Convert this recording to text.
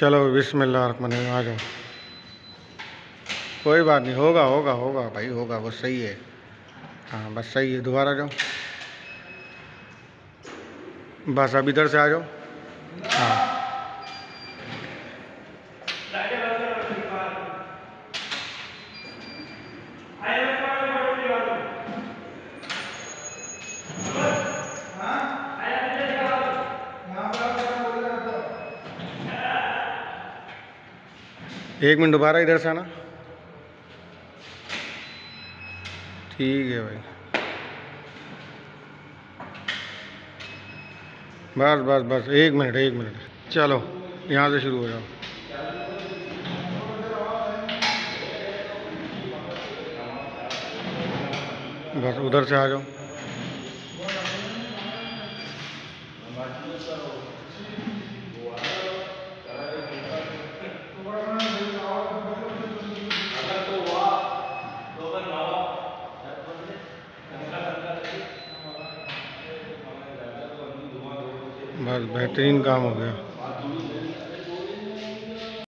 चलो बिस्मिल्लाह आ जाओ। कोई बात नहीं, होगा होगा होगा, भाई, होगा, बस सही है। हाँ बस सही है, दोबारा जाओ। बस अब इधर से आ जाओ। हाँ। एक मिनट दोबारा इधर से आना। ठीक है भाई। बस बस बस, एक मिनट एक मिनट। चलो, यहाँ से शुरू हो जाओ। बस उधर से आ जाओ। बस बेहतरीन काम हो गया।